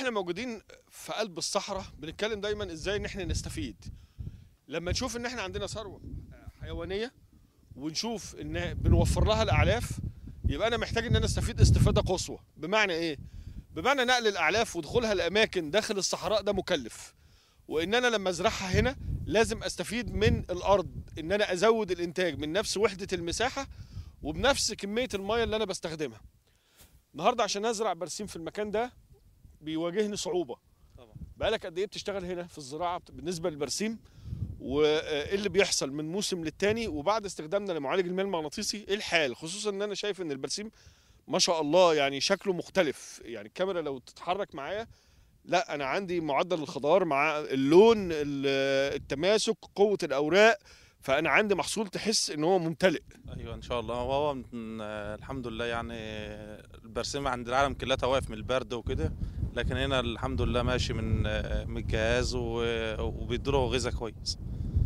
موجودين في قلب الصحراء بنتكلم دايما إزاي إن إحنا نستفيد. لما نشوف إن إحنا عندنا ثروة حيوانية ونشوف إن بنوفر لها الأعلاف يبقى أنا محتاج إن أنا أستفيد استفادة قصوى. بمعنى إيه؟ بمعنى نقل الأعلاف ودخولها الاماكن داخل الصحراء ده مكلف. وإن أنا لما أزرعها هنا لازم أستفيد من الأرض إن أنا أزود الإنتاج من نفس وحدة المساحة وبنفس كمية الميه اللي أنا بستخدمها. النهارده عشان أزرع برسيم في المكان ده بيواجهني صعوبة. طبعا. بقالك قد إيه بتشتغل هنا في الزراعة بالنسبة للبرسيم؟ وإيه اللي بيحصل من موسم للتاني؟ وبعد استخدامنا لمعالج المياه المغناطيسي إيه الحال؟ خصوصا إن أنا شايف إن البرسيم ما شاء الله يعني شكله مختلف. يعني الكاميرا لو تتحرك معايا لا أنا عندي معدل الخضار مع اللون ال- التماسك قوة الأوراق. فأنا عندي محصول تحس إن هو ممتلئ. أيوه إن شاء الله. آه، الحمد لله يعني البرسيم عند العالم كلها واقف من البرد وكده. لكن هنا الحمد لله ماشي من آه، من الجهاز و- وبيديله غذاء كويس.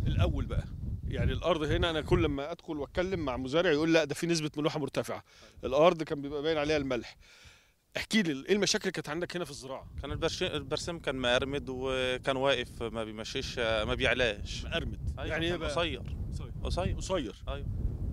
الأول بقى يعني الأرض هنا أنا كل ما أدخل وأتكلم مع مزارع يقول لأ ده في نسبة ملوحة مرتفعة. الأرض كان بيبقى باين عليها الملح. احكي لي إيه المشاكل اللي كانت عندك هنا في الزراعة؟ كان البرسيم كان مقرمد وكان واقف ما بيمشيش آه، ما بيعلاش. مقرمد. أيوة يعني إيه بقى؟ قصير. قصير. قصير. أيوه.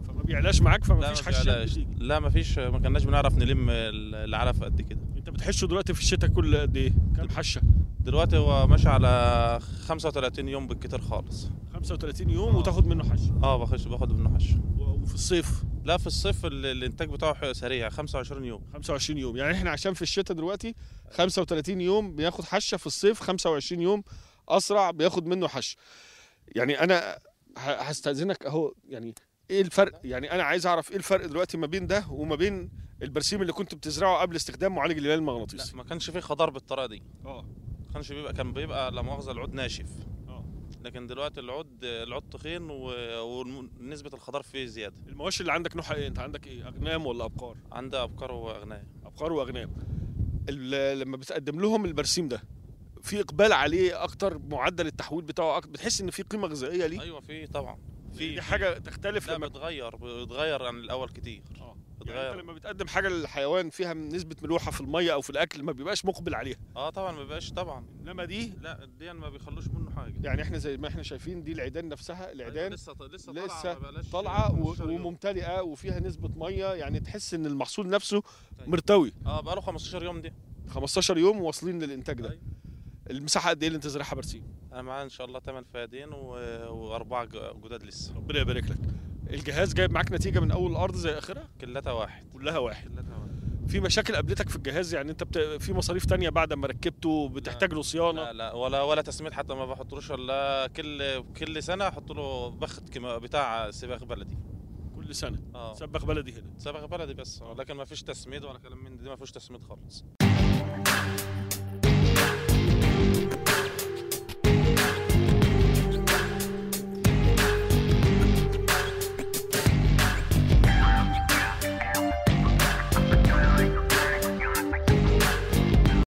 فما بيعلاش معاك فما فيش حشه بتيجي. لا ما فيش ما كناش بنعرف نلم ال- العلف قد كده. بتحشه دلوقتي في الشتاء كل قد إيه؟ كام حشة؟ دلوقتي هو ماشي على 35 يوم بالكتير خالص. 35 يوم آه. وتاخد منه حشة؟ آه بخش باخد منه حش وفي الصيف؟ لا في الصيف ال- الإنتاج بتاعه سريع 25 يوم. 25 يوم. يعني إحنا عشان في الشتاء دلوقتي 35 يوم بياخد حشة في الصيف 25 يوم أسرع بياخد منه حشة. يعني أنا هستأذنك أهو يعني إيه الفرق؟ يعني أنا عايز أعرف إيه الفرق دلوقتي ما بين ده وما بين البرسيم اللي كنت بتزرعه قبل استخدام معالج الهلال لا المغناطيسي ما كانش فيه خضار بالطريقة دي. آه. ما كانش بيبقى كان بيبقى لا مؤاخذة العود ناشف. آه. لكن دلوقتي العود العود تخين و- ونسبه الخضار فيه زيادة. المواشي اللي عندك نوعها إيه؟ أنت عندك إيه؟ أغنام ولا أبقار؟ عندها ابكار وأغنام. أبقار وأغنام. ال- لما بتقدم لهم البرسيم ده في إقبال عليه أكتر معدل التحويل بتاعه أكتر بتحس إن في قيمة غذائية ليه؟ أيوه في طبعا. في في دي حاجة تختلف لا لما بتغير بتغير عن الأول كتير. بتغير. يعني انت لما بتقدم حاجة للحيوان فيها نسبة ملوحة في المية أو في الأكل ما بيبقاش مقبل عليها. آه طبعا ما بيبقاش طبعا. إنما دي لا دي ما بيخلوش منه حاجة. يعني إحنا زي ما إحنا شايفين دي العيدان نفسها العيدان أيوة لسه لسه طالعة لسه طالعة و- 15 يوم. وممتلئة وفيها نسبة مية يعني تحس إن المحصول نفسه أيوة. مرتوي. آه بقاله 15 يوم دي. 15 يوم واصلين للإنتاج ده. أيوة. المساحة قد إيه اللي انت زارعها برسيم أنا معايا إن شاء الله 8 فئادين و... وأربعة جداد لسه. ربنا يبارك لك. الجهاز جايب معاك نتيجة من أول الأرض زي آخرها؟ كلتها واحد. كلها واحد. كلتها واحد. في مشاكل قابلتك في الجهاز؟ يعني أنت بت... في مصاريف تانية بعد ما ركبته بتحتاج له صيانه لا لا ولا ولا تسميد حتى ما بحطلوش إلا كل كل سنة أحط له بخت كما بتاع سباق بلدي. كل سنة؟ آه. سبخ بلدي هنا. سباق بلدي بس. لكن ما فيش تسميد ولا كلام من دي ما فيش تسميد خالص.